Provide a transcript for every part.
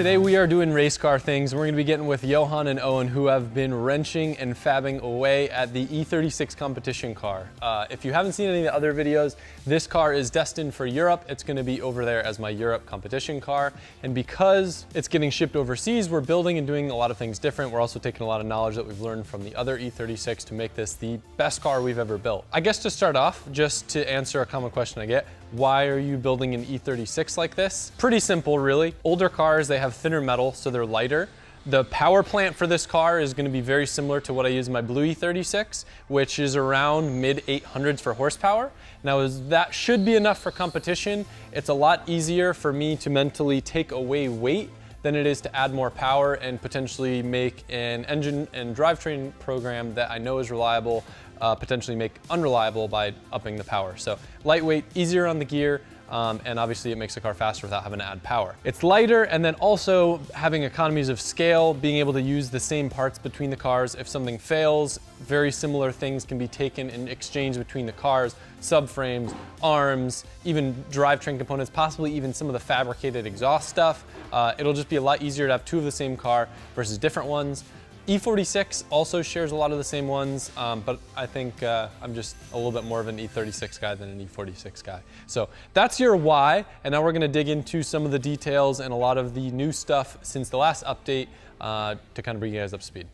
today we are doing race car things. We're gonna be getting with Johan and Owen who have been wrenching and fabbing away at the E36 competition car. Uh, if you haven't seen any of the other videos, this car is destined for Europe. It's gonna be over there as my Europe competition car. And because it's getting shipped overseas, we're building and doing a lot of things different. We're also taking a lot of knowledge that we've learned from the other E36 to make this the best car we've ever built. I guess to start off, just to answer a common question I get, why are you building an E36 like this? Pretty simple, really. Older cars, they have thinner metal, so they're lighter. The power plant for this car is gonna be very similar to what I use in my Blue E36, which is around mid 800s for horsepower. Now, that should be enough for competition. It's a lot easier for me to mentally take away weight than it is to add more power and potentially make an engine and drivetrain program that I know is reliable uh, potentially make unreliable by upping the power. So lightweight, easier on the gear, um, and obviously it makes the car faster without having to add power. It's lighter and then also having economies of scale, being able to use the same parts between the cars. If something fails, very similar things can be taken and exchanged between the cars, subframes, arms, even drivetrain components, possibly even some of the fabricated exhaust stuff. Uh, it'll just be a lot easier to have two of the same car versus different ones. E46 also shares a lot of the same ones, um, but I think uh, I'm just a little bit more of an E36 guy than an E46 guy. So that's your why, and now we're gonna dig into some of the details and a lot of the new stuff since the last update uh, to kind of bring you guys up to speed.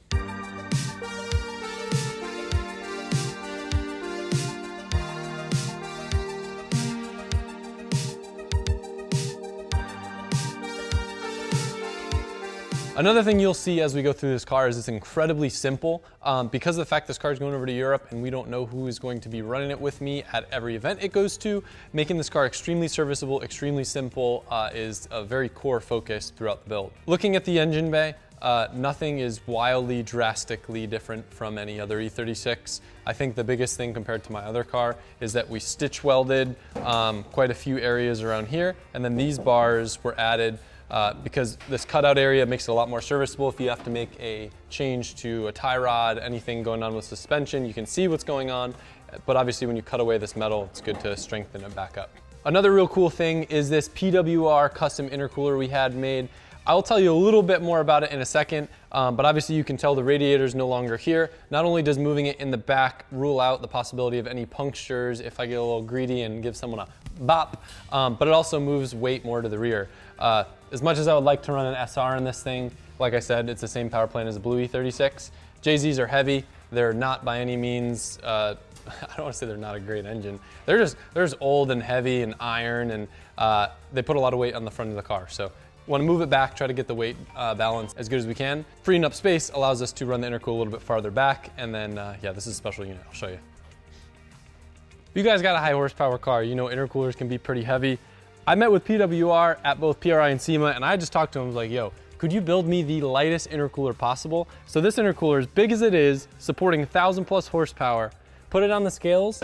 Another thing you'll see as we go through this car is it's incredibly simple. Um, because of the fact this car is going over to Europe and we don't know who is going to be running it with me at every event it goes to, making this car extremely serviceable, extremely simple uh, is a very core focus throughout the build. Looking at the engine bay, uh, nothing is wildly, drastically different from any other E36. I think the biggest thing compared to my other car is that we stitch welded um, quite a few areas around here, and then these bars were added uh, because this cutout area makes it a lot more serviceable if you have to make a change to a tie rod, anything going on with suspension, you can see what's going on, but obviously when you cut away this metal, it's good to strengthen it back up. Another real cool thing is this PWR custom intercooler we had made. I'll tell you a little bit more about it in a second, um, but obviously you can tell the radiator is no longer here. Not only does moving it in the back rule out the possibility of any punctures if I get a little greedy and give someone a bop, um, but it also moves weight more to the rear. Uh, as much as I would like to run an SR in this thing, like I said, it's the same power plant as a Blue E36. JZs are heavy. They're not by any means, uh, I don't want to say they're not a great engine. They're just, they're just old and heavy and iron and uh, they put a lot of weight on the front of the car. So want to move it back, try to get the weight uh, balance as good as we can. Freeing up space allows us to run the intercool a little bit farther back. And then, uh, yeah, this is a special unit. I'll show you. If you guys got a high horsepower car, you know intercoolers can be pretty heavy. I met with PWR at both PRI and SEMA and I just talked to him, like, yo, could you build me the lightest intercooler possible? So this intercooler, as big as it is, supporting 1,000 plus horsepower, put it on the scales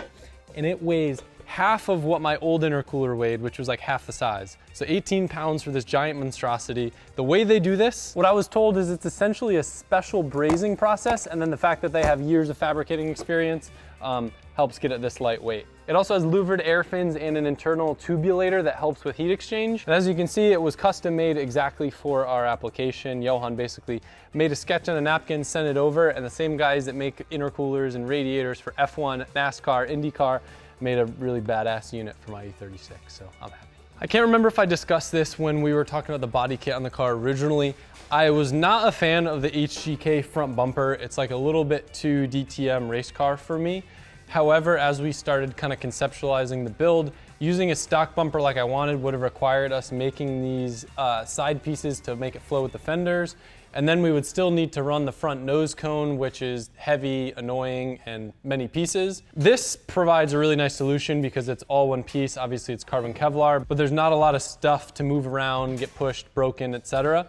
and it weighs half of what my old intercooler weighed, which was like half the size. So 18 pounds for this giant monstrosity. The way they do this, what I was told is it's essentially a special brazing process, and then the fact that they have years of fabricating experience um, helps get it this lightweight. It also has louvered air fins and an internal tubulator that helps with heat exchange. And as you can see, it was custom made exactly for our application. Johan basically made a sketch on a napkin, sent it over, and the same guys that make intercoolers and radiators for F1, NASCAR, IndyCar, made a really badass unit for my E36, so I'm happy. I can't remember if I discussed this when we were talking about the body kit on the car originally. I was not a fan of the HGK front bumper. It's like a little bit too DTM race car for me. However, as we started kind of conceptualizing the build, using a stock bumper like I wanted would have required us making these uh, side pieces to make it flow with the fenders and then we would still need to run the front nose cone, which is heavy, annoying, and many pieces. This provides a really nice solution because it's all one piece. Obviously it's carbon Kevlar, but there's not a lot of stuff to move around, get pushed, broken, etc.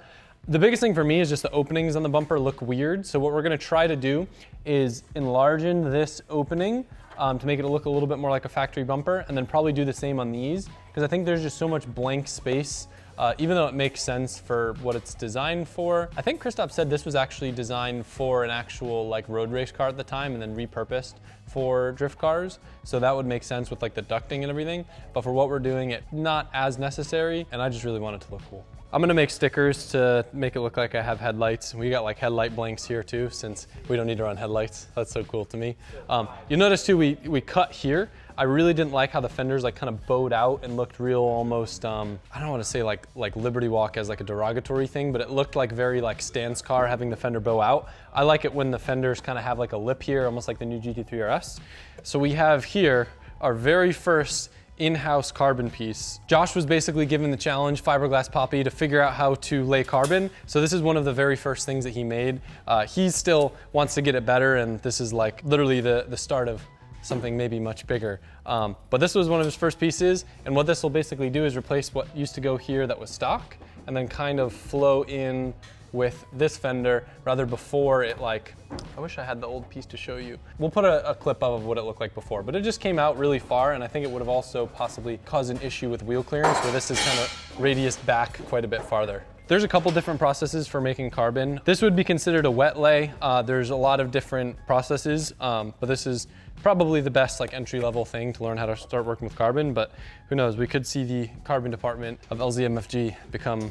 The biggest thing for me is just the openings on the bumper look weird. So what we're gonna try to do is enlarge this opening um, to make it look a little bit more like a factory bumper and then probably do the same on these because I think there's just so much blank space uh, even though it makes sense for what it's designed for. I think Christoph said this was actually designed for an actual like road race car at the time and then repurposed for drift cars. So that would make sense with like the ducting and everything. But for what we're doing, it not as necessary. And I just really want it to look cool. I'm gonna make stickers to make it look like I have headlights. We got like headlight blanks here too, since we don't need to run headlights. That's so cool to me. Um, you notice too, we, we cut here. I really didn't like how the fenders like kind of bowed out and looked real almost, um, I don't want to say like like Liberty Walk as like a derogatory thing, but it looked like very like stance car having the fender bow out. I like it when the fenders kind of have like a lip here, almost like the new GT3 RS. So we have here our very first in-house carbon piece. Josh was basically given the challenge, Fiberglass Poppy, to figure out how to lay carbon. So this is one of the very first things that he made. Uh, he still wants to get it better and this is like literally the, the start of something maybe much bigger. Um, but this was one of his first pieces and what this will basically do is replace what used to go here that was stock and then kind of flow in with this fender rather before it like, I wish I had the old piece to show you. We'll put a, a, clip up of what it looked like before, but it just came out really far and I think it would have also possibly caused an issue with wheel clearance where this is kind of radiused back quite a bit farther. There's a couple different processes for making carbon. This would be considered a wet lay. Uh, there's a lot of different processes, um, but this is probably the best like entry level thing to learn how to start working with carbon, but who knows, we could see the carbon department of LZMFG become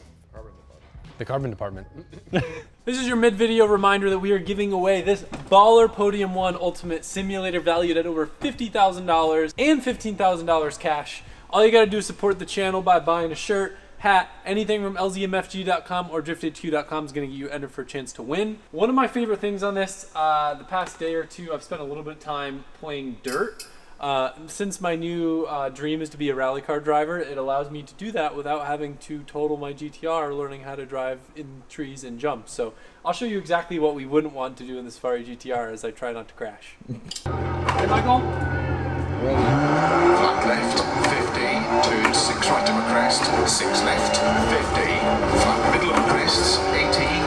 the carbon department. this is your mid-video reminder that we are giving away this Baller Podium 1 Ultimate Simulator valued at over $50,000 and $15,000 cash. All you gotta do is support the channel by buying a shirt, hat, anything from lzmfg.com or drifthq.com is going to get you entered for a chance to win. One of my favorite things on this, uh, the past day or two, I've spent a little bit of time playing dirt. Uh, since my new uh, dream is to be a rally car driver, it allows me to do that without having to total my GTR, learning how to drive in trees and jump. So I'll show you exactly what we wouldn't want to do in the Safari GTR as I try not to crash. hey, Michael. Ready. Flat left, 50, turn 6 right of a crest, 6 left, 50, flat middle of a crest, 80,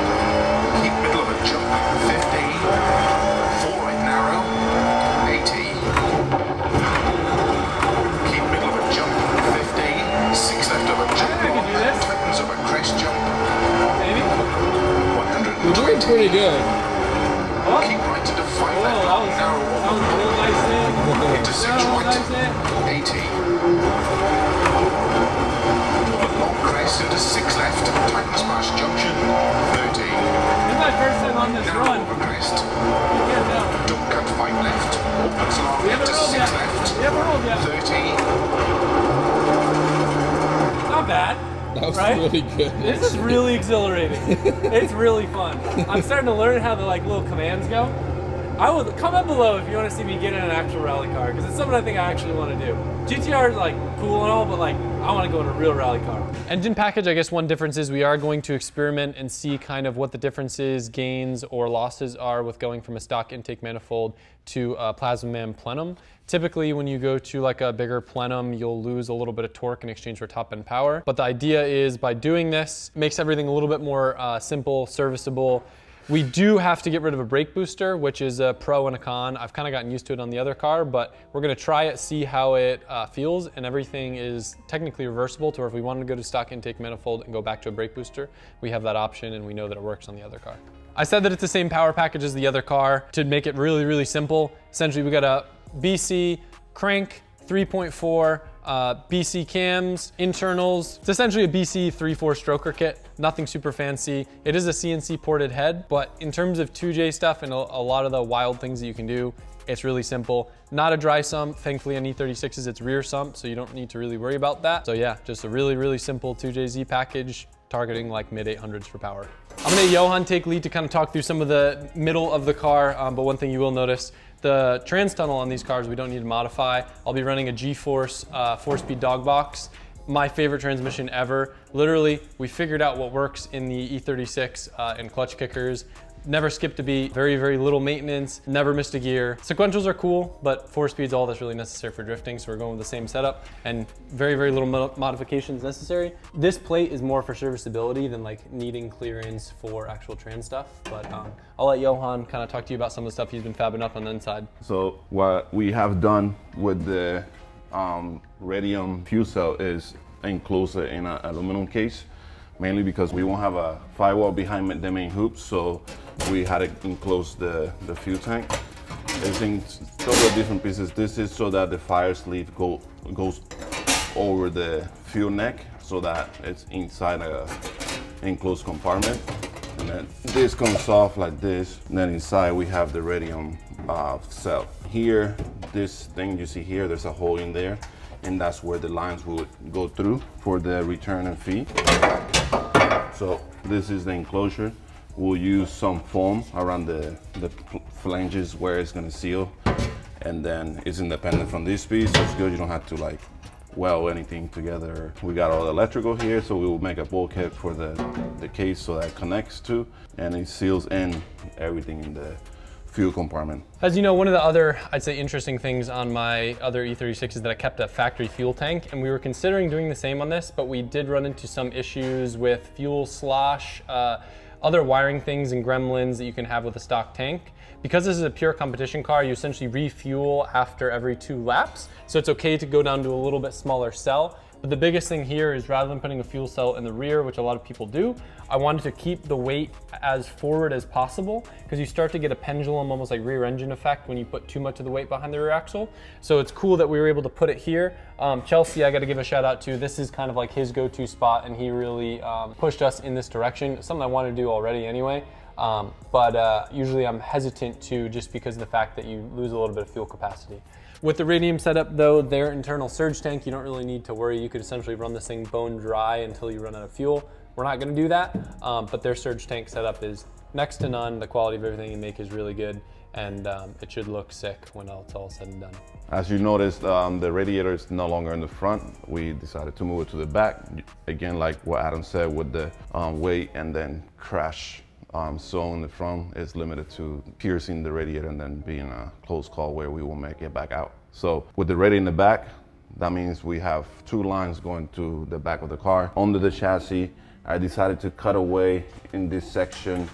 on this Narrow run. over crest. Yeah, Don't cut five left. Opens long we haven't rolled six yet. left. We haven't rolled yet. 30. Not bad. That was right? really good. This is really exhilarating. it's really fun. I'm starting to learn how the like little commands go. I will comment below if you want to see me get in an actual rally car because it's something I think I actually want to do. GTR is like cool and all, but like I want to go in a real rally car. Engine package, I guess one difference is we are going to experiment and see kind of what the differences, gains, or losses are with going from a stock intake manifold to a Plazmaman plenum. Typically, when you go to like a bigger plenum, you'll lose a little bit of torque in exchange for top end power. But the idea is by doing this, makes everything a little bit more uh, simple, serviceable, we do have to get rid of a brake booster, which is a pro and a con. I've kind of gotten used to it on the other car, but we're gonna try it, see how it uh, feels, and everything is technically reversible to where if we wanted to go to stock intake manifold and go back to a brake booster, we have that option and we know that it works on the other car. I said that it's the same power package as the other car to make it really, really simple. Essentially, we got a BC crank, 3.4, uh, BC cams, internals. It's essentially a BC 3.4 stroker kit, nothing super fancy. It is a CNC ported head, but in terms of 2J stuff and a, a lot of the wild things that you can do, it's really simple. Not a dry sump. Thankfully on E36s, it's rear sump, so you don't need to really worry about that. So yeah, just a really, really simple 2JZ package targeting like mid 800s for power. I'm gonna Johan take lead to kind of talk through some of the middle of the car, um, but one thing you will notice the trans tunnel on these cars we don't need to modify. I'll be running a G-Force uh, four-speed dog box. My favorite transmission ever. Literally, we figured out what works in the E36 uh, and clutch kickers. Never skipped a beat, very, very little maintenance, never missed a gear. Sequentials are cool, but four speed's all that's really necessary for drifting, so we're going with the same setup and very, very little modifications necessary. This plate is more for serviceability than like needing clearance for actual trans stuff, but um, I'll let Johan kind of talk to you about some of the stuff he's been fabbing up on the inside. So what we have done with the um, Radium fuel cell is enclose it in an aluminum case, mainly because we won't have a firewall behind the main hoops, so we had to enclose the, the fuel tank. A couple of different pieces. This is so that the fire sleeve go, goes over the fuel neck so that it's inside a enclosed compartment. And then this comes off like this. And then inside we have the radium uh, cell. Here, this thing you see here, there's a hole in there and that's where the lines would go through for the return and feed. So this is the enclosure. We'll use some foam around the, the flanges where it's gonna seal. And then it's independent from this piece, so it's good. You don't have to like weld anything together. We got all the electrical here, so we will make a bulkhead for the, the case so that connects to, and it seals in everything in the fuel compartment. As you know, one of the other, I'd say, interesting things on my other E36 is that I kept a factory fuel tank, and we were considering doing the same on this, but we did run into some issues with fuel slosh, uh, other wiring things and gremlins that you can have with a stock tank. Because this is a pure competition car, you essentially refuel after every two laps. So it's okay to go down to a little bit smaller cell. But the biggest thing here is rather than putting a fuel cell in the rear, which a lot of people do, I wanted to keep the weight as forward as possible because you start to get a pendulum, almost like rear engine effect when you put too much of the weight behind the rear axle. So it's cool that we were able to put it here. Um, Chelsea, I got to give a shout out to. This is kind of like his go-to spot and he really um, pushed us in this direction. something I wanted to do already anyway. Um, but uh, usually I'm hesitant to just because of the fact that you lose a little bit of fuel capacity. With the Radium setup though, their internal surge tank, you don't really need to worry. You could essentially run this thing bone dry until you run out of fuel. We're not gonna do that, um, but their surge tank setup is next to none. The quality of everything you make is really good and um, it should look sick when it's all said and done. As you noticed, um, the radiator is no longer in the front. We decided to move it to the back. Again, like what Adam said with the um, weight and then crash um, the front is limited to piercing the radiator and then being a close call where we will make it back out. So with the radiator in the back, that means we have two lines going to the back of the car. Under the chassis, I decided to cut away in this section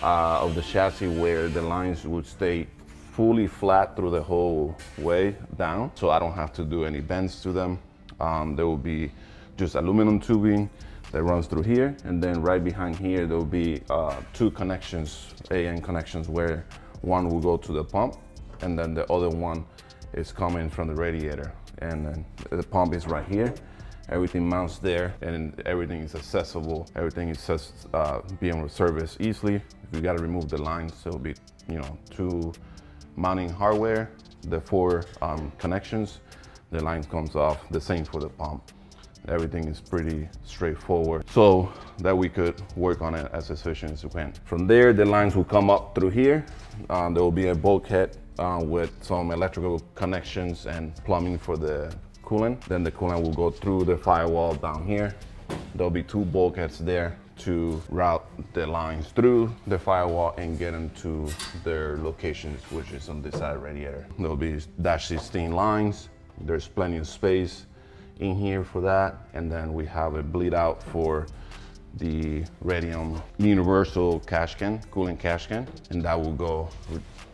uh, of the chassis where the lines would stay fully flat through the whole way down. So I don't have to do any bends to them. Um, there will be just aluminum tubing that runs through here. And then right behind here, there will be uh, two connections, AN connections, where one will go to the pump and then the other one is coming from the radiator. And then the pump is right here. Everything mounts there and everything is accessible. Everything is just uh, being able to service easily. If you gotta remove the lines, it'll be, you know, two mounting hardware, the four um, connections, the lines comes off, the same for the pump. Everything is pretty straightforward so that we could work on it as efficient as we can. From there, the lines will come up through here. Um, there will be a bulkhead uh, with some electrical connections and plumbing for the coolant. Then the coolant will go through the firewall down here. There'll be two bulkheads there to route the lines through the firewall and get them to their locations, which is on this side radiator. There'll be dash 16 lines. There's plenty of space in here for that. And then we have a bleed out for the Radium Universal catch can, cooling catch can, and that will go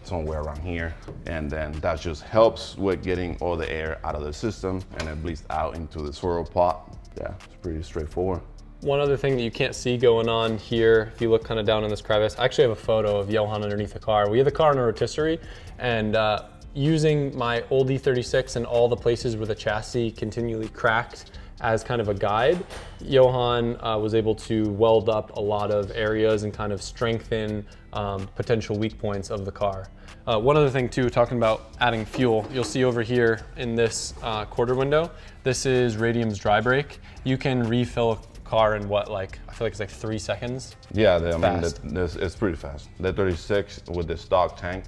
somewhere around here. And then that just helps with getting all the air out of the system and it bleeds out into the swirl pot. Yeah, it's pretty straightforward. One other thing that you can't see going on here, if you look kind of down in this crevice, I actually have a photo of Johan underneath the car. We have the car in a rotisserie and uh, using my old E36 and all the places where the chassis continually cracked as kind of a guide, Johan uh, was able to weld up a lot of areas and kind of strengthen um, potential weak points of the car. Uh, one other thing too, talking about adding fuel, you'll see over here in this uh, quarter window, this is Radium's dry brake. You can refill a car in what, like, I feel like it's like three seconds? Yeah, the, I mean, the, this, it's pretty fast. The 36 with the stock tank,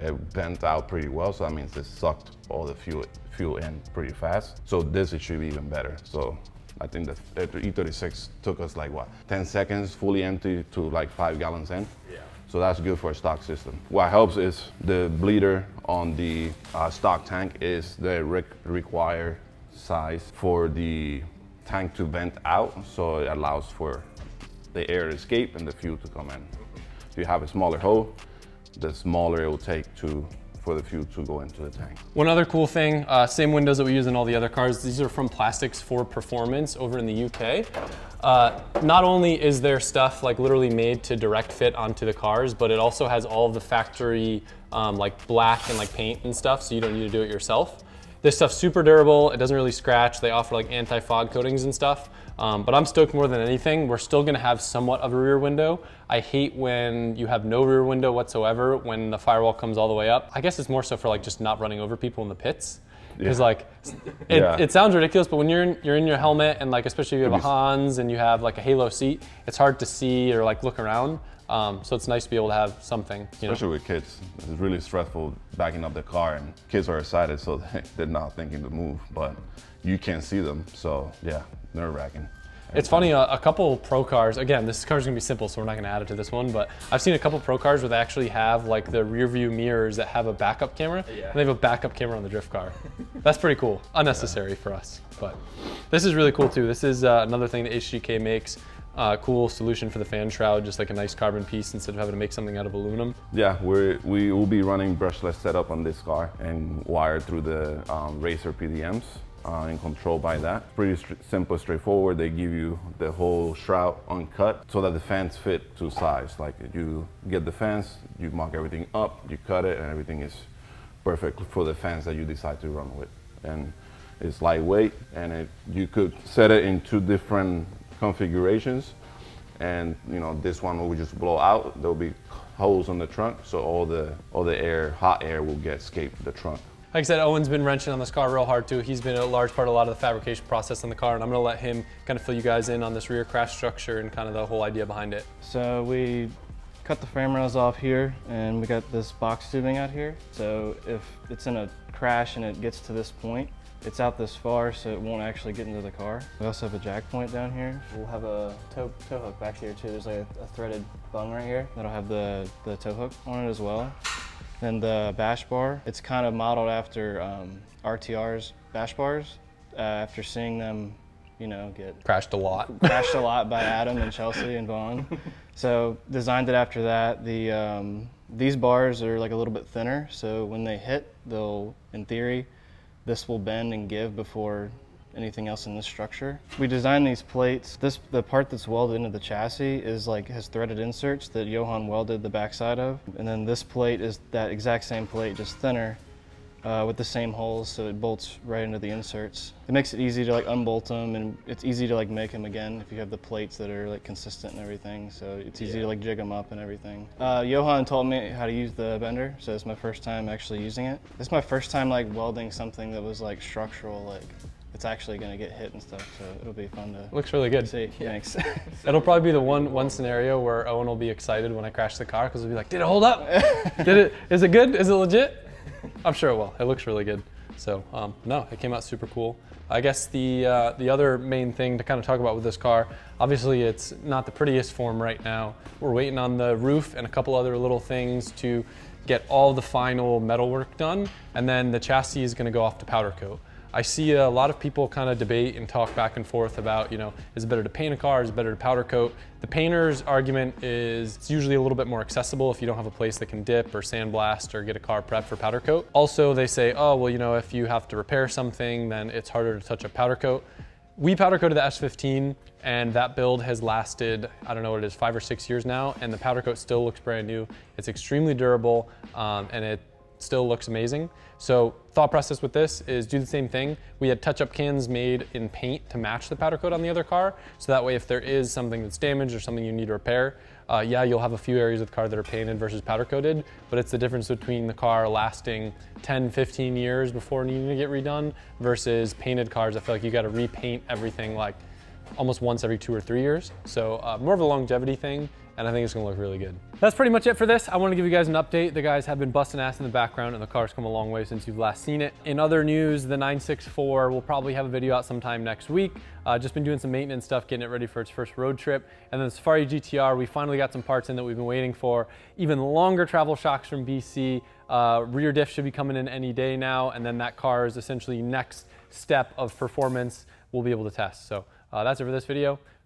it bent out pretty well, so that means it sucked all the fuel, fuel in pretty fast. So this it should be even better. So I think the E36 took us like what, 10 seconds fully empty to like five gallons in. Yeah. So that's good for a stock system. What helps is the bleeder on the uh, stock tank is the re required size for the tank to vent out. So it allows for the air to escape and the fuel to come in. If you have a smaller hole, the smaller it will take to for the fuel to go into the tank. One other cool thing, uh, same windows that we use in all the other cars. These are from Plastics for Performance over in the UK. Uh, not only is there stuff like literally made to direct fit onto the cars, but it also has all the factory um, like black and like paint and stuff, so you don't need to do it yourself. This stuff's super durable. It doesn't really scratch. They offer like anti-fog coatings and stuff. Um, but I'm stoked more than anything. We're still gonna have somewhat of a rear window. I hate when you have no rear window whatsoever when the firewall comes all the way up. I guess it's more so for like just not running over people in the pits. Because Yeah. like, it, Yeah. it sounds ridiculous, but when you're in, you're in your helmet and like, especially if you have a Hans and you have like a halo seat, it's hard to see or like look around. Um, so it's nice to be able to have something, you know. Especially with kids, it's really stressful backing up the car, and kids are excited, so they're not thinking to move, but you can't see them, so yeah, nerve wracking. It's funny, a, a couple pro cars, again, this car's gonna be simple, so we're not gonna add it to this one, but I've seen a couple pro cars where they actually have like the rear view mirrors that have a backup camera, Yeah. and they have a backup camera on the drift car. That's pretty cool. Unnecessary for us, but this is really cool too. This is uh, another thing that HGK makes. Uh, cool solution for the fan shroud, just like a nice carbon piece instead of having to make something out of aluminum. Yeah, we're, we will be running brushless setup on this car and wired through the um, Racer PDMs uh, and controlled by that. Pretty str- simple, straightforward. They give you the whole shroud uncut so that the fans fit to size. Like you get the fans, you mock everything up, you cut it, and everything is perfect for the fans that you decide to run with. And it's lightweight, and it, you could set it in two different configurations and you know this one will just blow out there'll be holes on the trunk so all the all the air hot air will get escape the trunk Like I said, Owen's been wrenching on this car real hard too. He's been a large part of a lot of the fabrication process on the car, and I'm gonna let him kind of fill you guys in on this rear crash structure and kind of the whole idea behind it. So we cut the frame rails off here and we got this box tubing out here. So if it's in a crash and it gets to this point, it's out this far so it won't actually get into the car. We also have a jack point down here. We'll have a tow, tow hook back here too. There's like a, a threaded bung right here that'll have the, the tow hook on it as well. Then the bash bar, it's kind of modeled after um, RTR's bash bars. Uh, after seeing them, you know, get Crashed a lot. crashed a lot by Adam and Chelsea and Vaughn. So designed it after that. The um, these bars are like a little bit thinner, so when they hit, they'll, in theory, this will bend and give before anything else in this structure. We designed these plates. This the part that's welded into the chassis is like has threaded inserts that Johan welded the backside of, and then this plate is that exact same plate, just thinner uh, with the same holes, so it bolts right into the inserts. It makes it easy to like unbolt them, and it's easy to like make them again if you have the plates that are like consistent and everything. So it's easy to like jig them up and everything. Uh, Johan taught me how to use the bender, so it's my first time actually using it. This is my first time like welding something that was like structural, like it's actually gonna get hit and stuff. So it'll be fun to Looks really good. see. Thanks. It'll probably be the one one scenario where Owen will be excited when I crash the car because he'll be like, "Did it hold up? Did it? Is it good? Is it legit?" I'm sure it will. It looks really good. So um, no, it came out super cool. I guess the uh, the other main thing to kind of talk about with this car, obviously it's not the prettiest form right now. We're waiting on the roof and a couple other little things to get all the final metal work done, and then the chassis is going to go off to powder coat. I see a lot of people kind of debate and talk back and forth about, you know, is it better to paint a car, is it better to powder coat? The painter's argument is it's usually a little bit more accessible if you don't have a place that can dip or sandblast or get a car prepped for powder coat. Also, they say, oh, well, you know, if you have to repair something, then it's harder to touch up powder coat. We powder coated the S15 and that build has lasted, I don't know what it is, five or six years now, and the powder coat still looks brand new. It's extremely durable um, and it still looks amazing. So thought process with this is do the same thing. We had touch-up cans made in paint to match the powder coat on the other car. So that way if there is something that's damaged or something you need to repair, uh, yeah, you'll have a few areas of the car that are painted versus powder coated, but it's the difference between the car lasting 10, 15 years before needing to get redone versus painted cars. I feel like you gotta repaint everything like almost once every two or three years. So uh, more of a longevity thing, and I think it's gonna look really good. That's pretty much it for this. I wanna give you guys an update. The guys have been busting ass in the background and the car's come a long way since you've last seen it. In other news, the 964 will probably have a video out sometime next week. Uh, just been doing some maintenance stuff, getting it ready for its first road trip. And then the Safari GTR, we finally got some parts in that we've been waiting for. Even longer travel shocks from BC. Uh, rear diff should be coming in any day now. And then that car is essentially next step of performance we'll be able to test. So uh, that's it for this video.